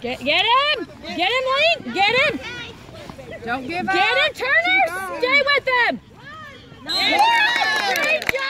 Get, get him! Get him, Lane! Get him! Don't give up. Get him, Turner!